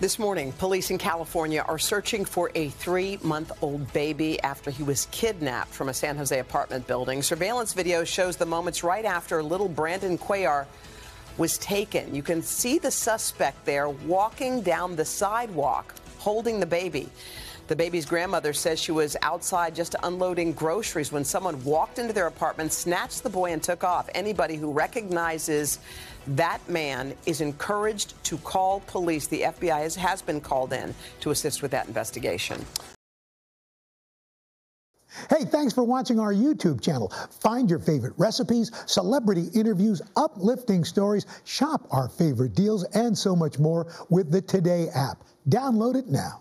This morning, police in California are searching for a three month old baby after he was kidnapped from a San Jose apartment building. Surveillance video shows the moments right after little Brandon Cuellar was taken. You can see the suspect there walking down the sidewalk holding the baby. The baby's grandmother says she was outside just unloading groceries when someone walked into their apartment, snatched the boy, and took off. Anybody who recognizes that man is encouraged to call police. The FBI has, has been called in to assist with that investigation. Hey, thanks for watching our YouTube channel. Find your favorite recipes, celebrity interviews, uplifting stories, shop our favorite deals, and so much more with the Today app. Download it now.